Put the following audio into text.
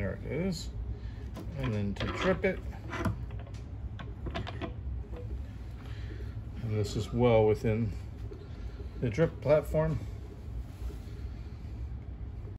There it is, And then to trip it. And this is well within the drip platform.